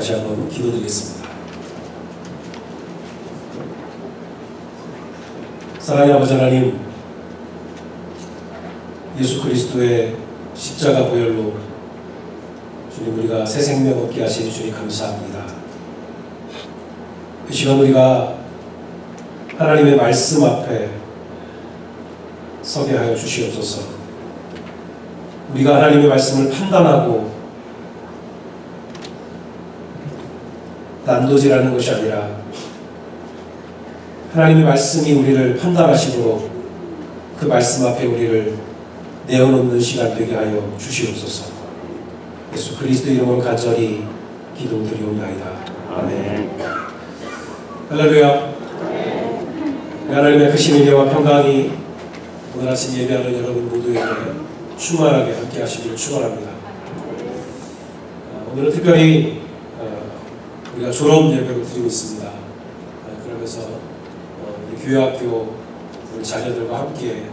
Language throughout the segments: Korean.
다시 한번 기도드리겠습니다. 사랑의 아버지 하나님, 예수 그리스도의 십자가 보혈로 주님 우리가 새 생명 얻게 하시니 주님 감사합니다. 그 시간 우리가 하나님의 말씀 앞에 서게 하여 주시옵소서. 우리가 하나님의 말씀을 판단하고 난도질하는 것이 아니라 하나님의 말씀이 우리를 판단하시므로 그 말씀 앞에 우리를 내어놓는 시간 되게 하여 주시옵소서. 예수 그리스도 이름으로 간절히 기도드리옵나이다. 아멘. 할렐루야. 하나님의 크신 은혜와 평강이 오늘 아침 예배하는 여러분 모두에게 충만하게 함께 하시길 축원합니다. 오늘은 특별히 우리가 졸업 예배를 드리고 있습니다. 그러면서 우리 교회 학교 우리 자녀들과 함께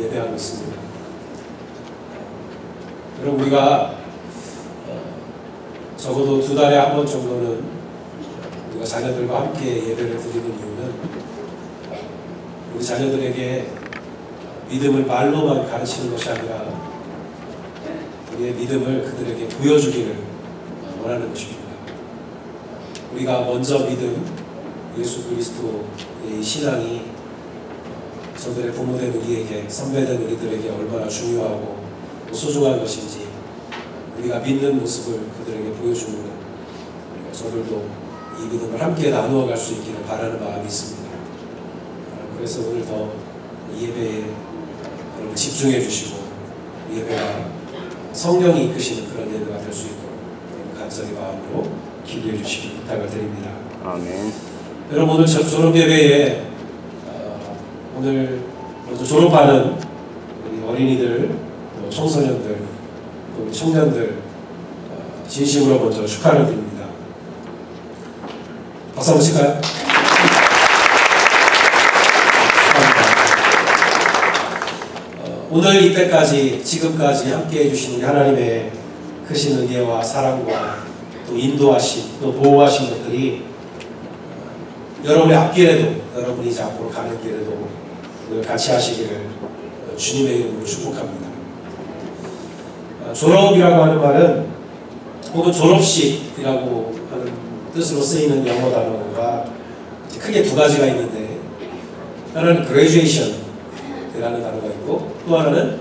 예배하고 있습니다. 여러분 우리가 적어도 두 달에 한 번 정도는 우리가 자녀들과 함께 예배를 드리는 이유는 우리 자녀들에게 믿음을 말로만 가르치는 것이 아니라 우리의 믿음을 그들에게 보여주기를 원하는 것입니다. 우리가 먼저 믿음 예수 그리스도의 신앙이 저들의 부모된 우리에게 선배된 우리들에게 얼마나 중요하고 소중한 것인지 우리가 믿는 모습을 그들에게 보여주는 우리가 저들도 이 믿음을 함께 나누어 갈 수 있기를 바라는 마음이 있습니다. 그래서 오늘 더 예배에 여러분 집중해 주시고 예배가 성령이 이끄시는 그런 예배가 될 수 있도록 간절히 마음으로 기도해 주시기 부탁을 드립니다. 아멘. 여러분 오늘 졸업 예배에 어, 오늘 먼저 졸업하는 우리 어린이들, 또 청소년들, 또 우리 청년들 어, 진심으로 먼저 축하를 드립니다. 박수 한번 칠까요? 어, 오늘 이때까지 지금까지 함께 해 주신 우리 하나님의 크신 은혜와 사랑과 또 인도하심 또 보호하신 것들이 어, 여러분의 앞길에도 여러분이 이제 앞으로 가는 길에도 늘 같이 하시기를 어, 주님의 이름으로 축복합니다. 어, 졸업이라고 하는 말은 혹은 졸업식이라고 하는 뜻으로 쓰이는 영어 단어가 크게 두 가지가 있는데 하나는 graduation이라는 단어가 있고 또 하나는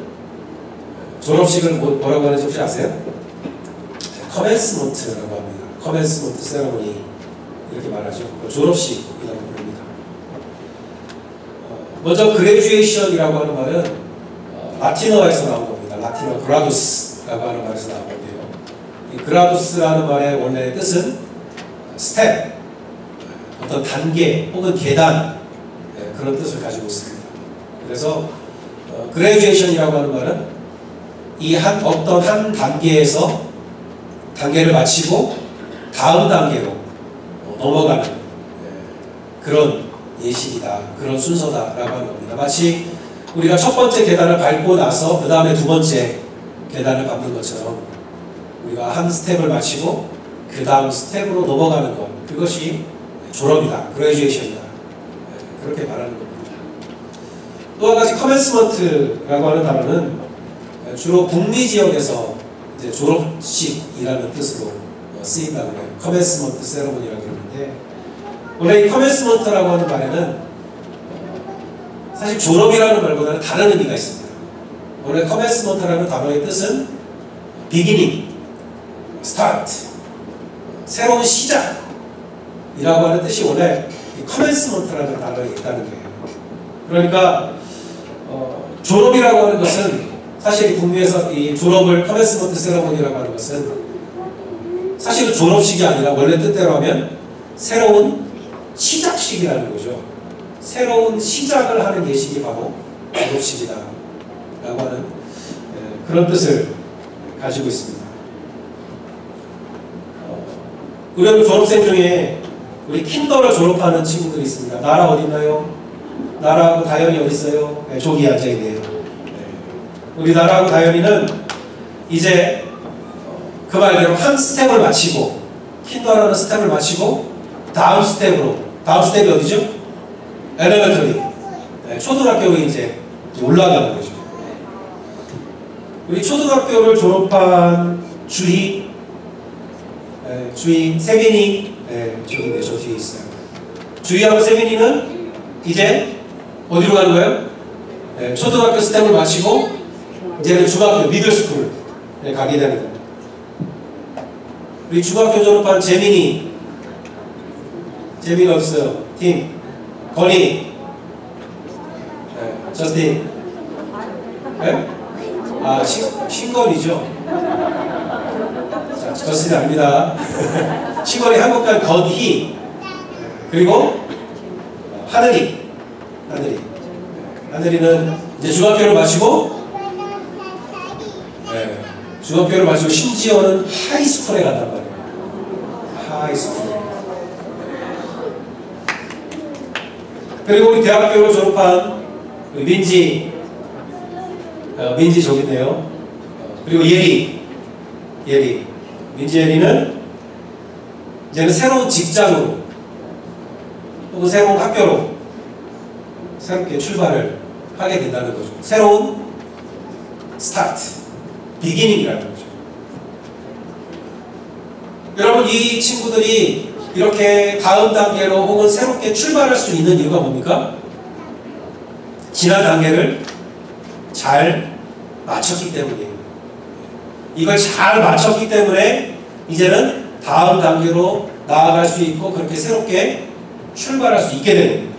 졸업식을 뭐- 뭐라고 하는지 혹시 아세요? commencement라고 commencement ceremony 이렇게 말하죠. 졸업식이라고 부릅니다. 어, 먼저 graduation이라고 하는 말은 어, 라틴어에서 나온 겁니다. 라틴어 gradus라고 하는 말에서 나온 건데요. 이 gradus라는 말의 원래 뜻은 스텝, 어떤 단계 혹은 계단 예, 그런 뜻을 가지고 있습니다. 그래서 어, graduation이라고 하는 말은 이 한 어떤 한 단계에서 단계를 마치고 다음 단계로 어, 넘어가는 예, 그런 예식이다, 그런 순서다라고 하는 겁니다. 마치 우리가 첫 번째 계단을 밟고 나서 그 다음에 두 번째 계단을 밟는 것처럼 우리가 한 스텝을 마치고 그 다음 스텝으로 넘어가는 것 그것이 졸업이다, graduation이다 예, 그렇게 말하는 겁니다. 또 한 가지 commencement라고 하는 단어는 주로 북미 지역에서 졸업식이라는 뜻으로 어, 쓰인다고 해요. commencement ceremony라고 그러는데 원래 이 commencement라고 하는 말에는 어, 사실 졸업이라는 말보다는 다른 의미가 있습니다. 원래 commencement라는 단어의 뜻은 beginning, start, 새로운 시작이라고 하는 뜻이 원래 commencement라는 단어에 있다는 거예요. 그러니까 어, 졸업이라고 하는 것은 사실 이 북미에서 이 졸업을 commencement ceremony라고 하는 것은 어, 사실은 졸업식이 아니라 원래 뜻대로 하면 새로운 시작식이라는 거죠. 새로운 시작을 하는 예식이 바로 졸업식이다. 라고 하는 에, 그런 뜻을 가지고 있습니다. 어, 우리 졸업생 중에 우리 kinder를 졸업하는 친구들이 있습니다. 나라 어디 있나요? 나라하고 다현이 어디 있어요? 네, 저기 앉아 있네요. 네. 우리 나라하고 다현이는 이제 어, 그 말대로 한 스텝을 마치고 kinder라는 스텝을 마치고 다음 스텝으로 다음 스텝이 어디죠? elementary 네, 초등학교로 이제 올라가는 거죠. 우리 초등학교를 졸업한 주희 네, 주희 세빈이 네, 저기 네, 저 뒤에 있어요. 주희하고 세빈이는 이제 어디로 가는 거예요? 네, 초등학교 스텝을 마치고 이제는 중학교 middle school 네, 가게 되는 겁니다. 우리 중학교 졸업한 재민이 재민이 없어요. 팀 건이 네, 저스틴 네? 아 신, 신건이죠. 자, 저스틴 아닙니다. 신건이 한국 간 건희 그리고 하늘이 하늘이 하늘이는 이제 중학교를 마치고 네, 중학교를 마치고 심지어는 high school에 간단 말이에요. high school. 그리고 우리 대학교를 졸업한 우리 민지, 어, 민지 저기 있네요. 어, 그리고 예리, 예리. 민지 예리는 이제는 새로운 직장으로 혹은 새로운 학교로 새롭게 출발을 하게 된다는 거죠. 새로운 스타트, 비기닝이라는 거죠. 여러분 이 친구들이 이렇게 다음 단계로 혹은 새롭게 출발할 수 있는 이유가 뭡니까? 지난 단계를 잘 마쳤기 때문이에요. 이걸 잘 마쳤기 때문에 이제는 다음 단계로 나아갈 수 있고 그렇게 새롭게 출발할 수 있게 되는.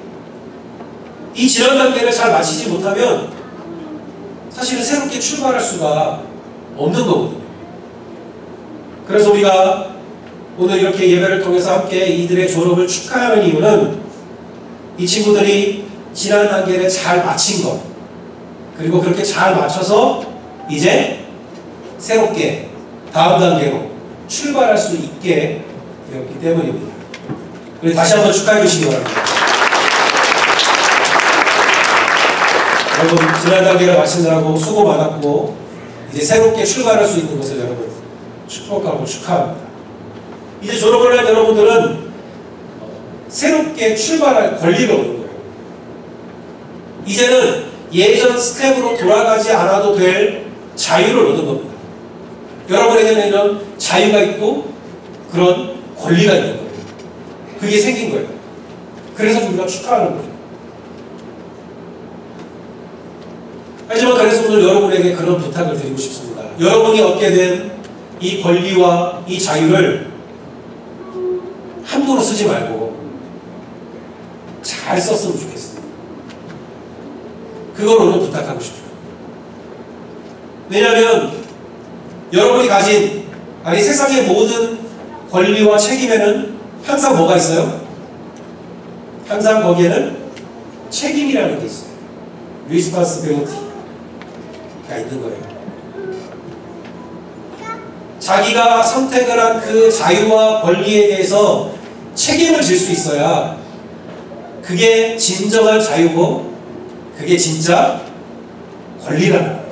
이 지난 단계를 잘 마치지 못하면 사실은 새롭게 출발할 수가 없는 거거든요. 그래서 우리가 오늘 이렇게 예배를 통해서 함께 이들의 졸업을 축하하는 이유는 이 친구들이 지난 단계를 잘 마친 것 그리고 그렇게 잘 맞춰서 이제 새롭게 다음 단계로 출발할 수 있게 되었기 때문입니다. 우리 다시 한번 축하해 주시기 바랍니다. 여러분 지난 단계를 마치느라고 수고 많았고 이제 새롭게 출발할 수 있는 것을 여러분 축복하고 축하합니다. 이제 졸업을 할 여러분들은 새롭게 출발할 권리가 오는 거예요. 이제는 예전 스텝으로 돌아가지 않아도 될 자유를 얻은 겁니다. 여러분에게는 자유가 있고 그런 권리가 있는 거예요. 그게 생긴 거예요. 그래서 우리가 축하하는 거죠. 하지만 그래서 오늘 여러분에게 그런 부탁을 드리고 싶습니다. 여러분이 얻게 된 이 권리와 이 자유를 함부로 쓰지 말고 잘 썼으면 좋겠습니다. 그걸 오늘 부탁하고 싶어요. 왜냐하면 여러분이 가진 아니 세상의 모든 권리와 책임에는 항상 뭐가 있어요? 항상 거기에는 책임이라는 게 있어요. responsibility가 있는 거예요. 자기가 선택을 한 그 자유와 권리에 대해서 책임을 질 수 있어야 그게 진정한 자유고 그게 진짜 권리라는 거예요.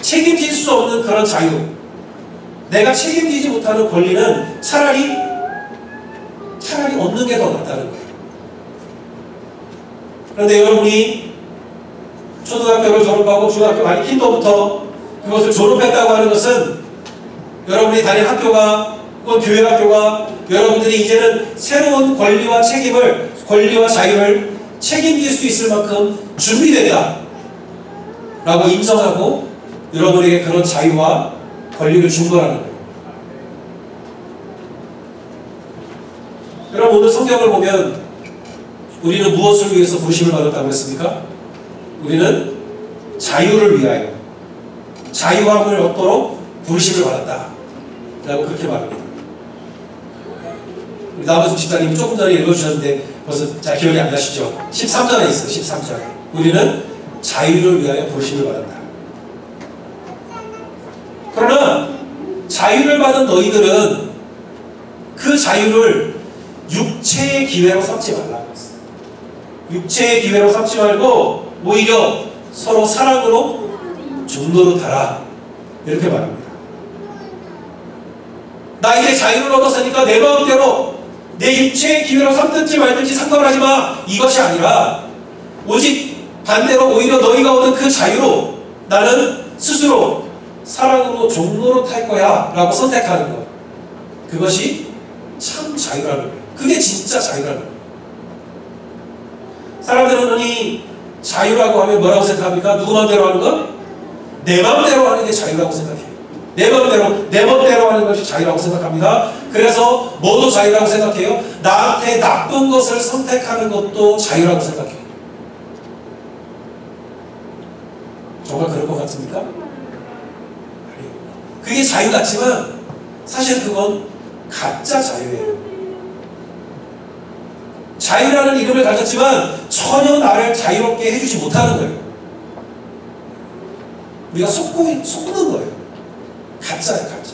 책임질 수 없는 그런 자유. 내가 책임지지 못하는 권리는 차라리 차라리 없는 게 더 낫다는 거예요. 그런데 여러분이 초등학교를 졸업하고 중학교 아니 킨더부터 그것을 졸업했다고 하는 것은 여러분이 다닌 학교가 혹은 교회 학교가 여러분들이 이제는 새로운 권리와 책임을 권리와 자유를 책임질 수 있을 만큼 준비됐다 라고 인정하고 여러분에게 그런 자유와 권리를 준 거라는 거예요. 여러분 오늘 성경을 보면 우리는 무엇을 위해서 부심을 받았다고 했습니까? 우리는 자유를 위하여 자유함을 얻도록 부르심을 받았다. 라고 그렇게 말합니다. 우리 나머지 집사님이 조금 전에 읽어주셨는데 벌써 잘 기억이 안 나시죠? 13절에 있어요. 13절에. 우리는 자유를 위하여 부르심을 받았다. 그러나 자유를 받은 너희들은 그 자유를 육체의 기회로 삼지 말라고 했어요. 육체의 기회로 삼지 말고 오히려 서로 사랑으로 종로로 달아 이렇게 말합니다. 나 이제 자유를 얻었으니까 내 마음대로 내 육체의 기회로 삼든지 말든지 상관하지 마. 이것이 아니라 오직 반대로 오히려 너희가 얻은 그 자유로 나는 스스로 사랑으로 종로로 탈 거야 라고 선택하는 것. 그것이 참 자유라는 거예요. 그게 진짜 자유라는 거예요. 사람들은 이 자유라고 하면 뭐라고 생각합니까? 누구 마음대로 하는 것? 내 마음대로 하는 게 자유라고 생각해요. 내 마음대로, 내 마음대로 하는 것이 자유라고 생각합니다. 그래서 뭐도 자유라고 생각해요? 나한테 나쁜 것을 선택하는 것도 자유라고 생각해요. 정말 그럴 것 같습니까? 그게 자유 같지만 사실 그건 가짜 자유예요. 자유라는 이름을 가졌지만 전혀 나를 자유롭게 해주지 못하는 거예요. 우리가 속고, 속는 거예요. 가짜예요, 가짜.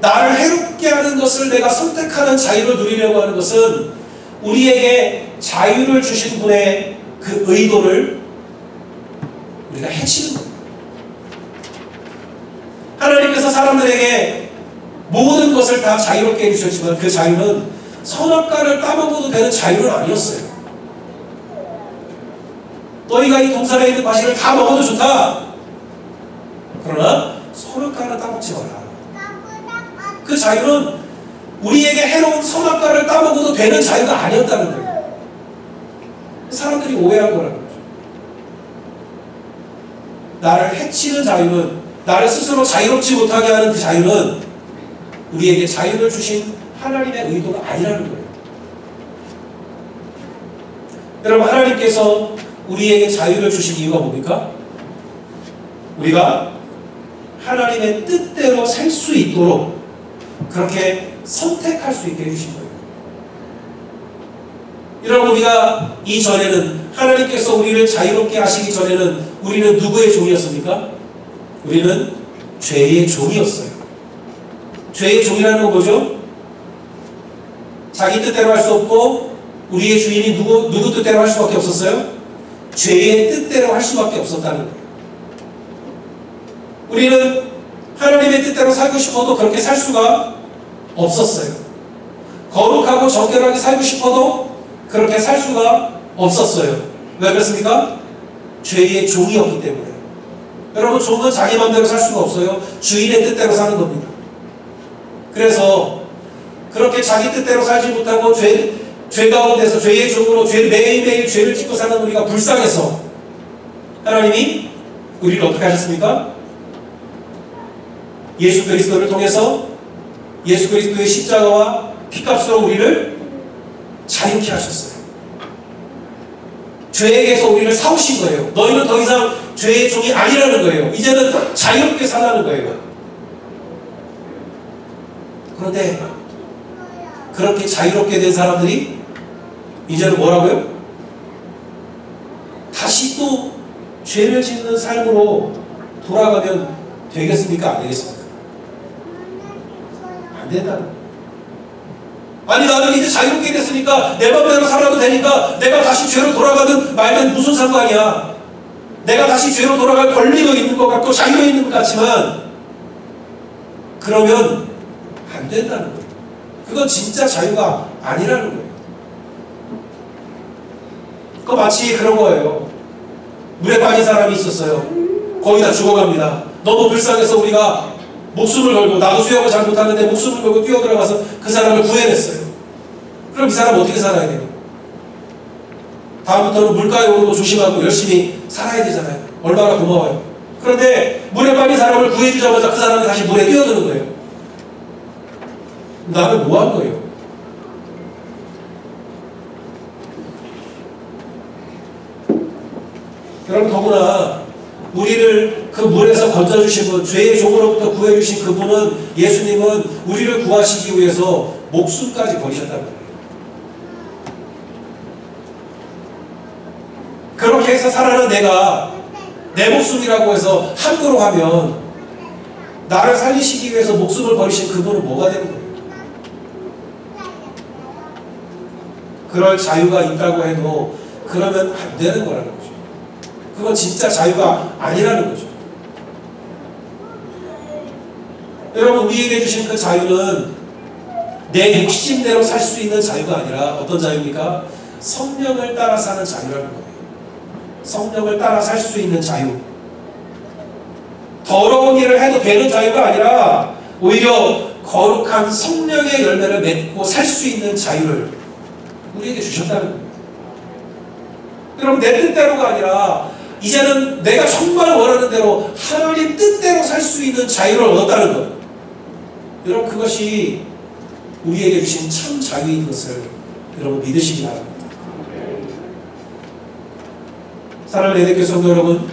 나를 해롭게 하는 것을 내가 선택하는 자유를 누리려고 하는 것은 우리에게 자유를 주신 분의 그 의도를 우리가 해치는. 하나님께서 사람들에게 모든 것을 다 자유롭게 해주셨지만 그 자유는 선악과를 따먹어도 되는 자유는 아니었어요. 너희가 이 동산에 있는 과실을 다 먹어도 좋다. 그러나 선악과는 따먹지 마라. 그 자유는 우리에게 해로운 선악과를 따먹어도 되는 자유가 아니었다는 거예요. 사람들이 오해한 거라는 거죠. 나를 해치는 자유는 나를 스스로 자유롭지 못하게 하는 그 자유는 우리에게 자유를 주신 하나님의 의도가 아니라는 거예요. 여러분 하나님께서 우리에게 자유를 주신 이유가 뭡니까? 우리가 하나님의 뜻대로 살 수 있도록 그렇게 선택할 수 있게 해주신 거예요. 여러분 우리가 이전에는 하나님께서 우리를 자유롭게 하시기 전에는 우리는 누구의 종이었습니까? 우리는 죄의 종이었어요. 죄의 종이라는 건 뭐죠? 자기 뜻대로 할 수 없고 우리의 주인이 누구, 누구 뜻대로 할 수밖에 없었어요? 죄의 뜻대로 할 수밖에 없었다는 거예요. 우리는 하나님의 뜻대로 살고 싶어도 그렇게 살 수가 없었어요. 거룩하고 정결하게 살고 싶어도 그렇게 살 수가 없었어요. 왜 그렇습니까? 죄의 종이었기 때문에. 여러분, 종은 자기 마음대로 살 수가 없어요. 주인의 뜻대로 사는 겁니다. 그래서 그렇게 자기 뜻대로 살지 못하고 죄, 죄 가운데서 죄의 종으로 죄, 매일매일 죄를 짓고 사는 우리가 불쌍해서 하나님이 우리를 어떻게 하셨습니까? 예수 그리스도를 통해서 예수 그리스도의 십자가와 피값으로 우리를 자유케 하셨어요. 죄에게서 우리를 사오신 거예요. 너희는 더 이상 죄의 종이 아니라는 거예요. 이제는 자유롭게 살라는 거예요. 그런데 그렇게 자유롭게 된 사람들이 이제는 뭐라고요? 다시 또 죄를 짓는 삶으로 돌아가면 되겠습니까? 안 되겠습니까? 안 된다는. 아니 나는 이제 자유롭게 됐으니까 내 맘대로 살아도 되니까 내가 다시 죄로 돌아가든 말든 무슨 상관이야. 내가 다시 죄로 돌아갈 권리도 있는 것 같고 자유도 있는 것 같지만 그러면 안 된다는 거예요. 그건 진짜 자유가 아니라는 거예요. 그 마치 그런 거예요. 물에 빠진 사람이 있었어요. 거의 다 죽어갑니다. 너무 불쌍해서 우리가 목숨을 걸고 나도 수영을 잘 못하는데 목숨을 걸고 뛰어들어가서 그 사람을 구해냈어요. 그럼 이 사람 어떻게 살아야 돼요? 다음부터는 물가에 오는 거 조심하고 열심히 살아야 되잖아요. 얼마나 고마워요. 그런데 물에 빠진 사람을 구해주자마자 그 사람이 다시 물에 뛰어드는 거예요. 나는 뭐 한 거예요? 여러분 더구나 우리를 그 물에서 건져주신 분, 죄의 종으로부터 구해주신 그분은 예수님은 우리를 구하시기 위해서 목숨까지 버리셨다는 거예요. 그렇게 해서 살아는 내가 내 목숨이라고 해서 함부로 하면 나를 살리시기 위해서 목숨을 버리신 그분은 뭐가 되는 거예요? 그럴 자유가 있다고 해도 그러면 안 되는 거라는 거죠. 그건 진짜 자유가 아니라는 거죠. 여러분 우리에게 주신 그 자유는 내 욕심대로 살 수 있는 자유가 아니라 어떤 자유입니까? 성령을 따라 사는 자유라는 거예요. 성령을 따라 살 수 있는 자유. 더러운 일을 해도 되는 자유가 아니라 오히려 거룩한 성령의 열매를 맺고 살 수 있는 자유를 우리에게 주셨다는 거예요. 여러분 내 뜻대로가 아니라 이제는 내가 정말 원하는 대로 하나님 뜻대로 살 수 있는 자유를 얻었다는 것. 여러분 그것이 우리에게 주신 참 자유인 것을 여러분 믿으시기 바랍니다. 사랑하는 애들 교 성도 여러분,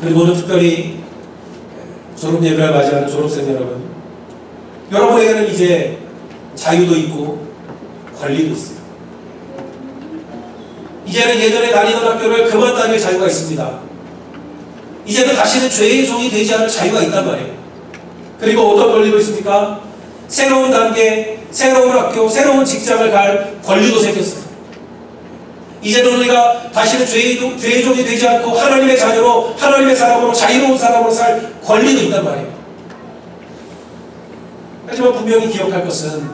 그리고 오늘 특별히 졸업 예배를 맞이하는 졸업생 여러분, 여러분에게는 이제 자유도 있고 권리도 있어요. 이제는 예전에 다니던 학교를 그만 다닐 자유가 있습니다. 이제는 다시는 죄의 종이 되지 않을 자유가 있단 말이에요. 그리고 어떤 권리도 있습니까? 새로운 단계, 새로운 학교, 새로운 직장을 갈 권리도 생겼어요. 이제는 우리가 다시는 죄의, 죄의 종이 되지 않고 하나님의 자녀로, 하나님의 사람으로, 자유로운 사람으로 살 권리도 있단 말이에요. 하지만 분명히 기억할 것은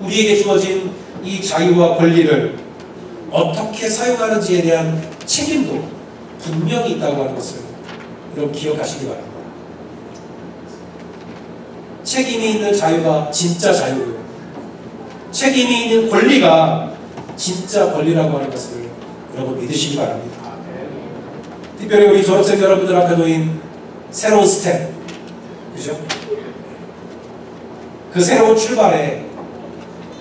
우리에게 주어진 이 자유와 권리를 어떻게 사용하는지에 대한 책임도 분명히 있다고 하는 것을 여러분 기억하시기 바랍니다. 책임이 있는 자유가 진짜 자유고요. 책임이 있는 권리가 진짜 권리라고 하는 것을 여러분 믿으시기 바랍니다. 특별히 우리 졸업생 여러분들 앞에 놓인 새로운 스텝, 그죠? 그 새로운 출발에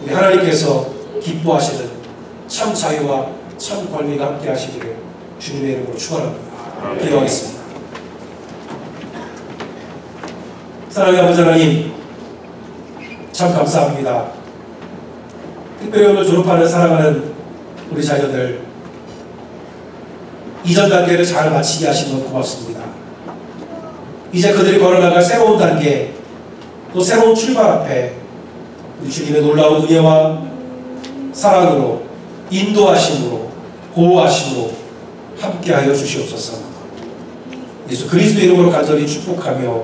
우리 하나님께서 기뻐하시는 참 자유와 참 권리가 함께 하시기를 주님의 이름으로 축원합니다. 기도하겠습니다. 사랑의 아버지 하나님, 참 감사합니다. 특별히 오늘 졸업하는 사랑하는 우리 자녀들 이전 단계를 잘 마치게 하신 것 고맙습니다. 이제 그들이 걸어나갈 새로운 단계, 또 새로운 출발 앞에 우리 주님의 놀라운 은혜와 사랑으로 인도하심으로 보호하심으로 함께하여 주시옵소서. 예수 그리스도 이름으로 간절히 축복하며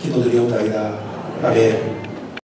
기도드리옵나이다. 아멘.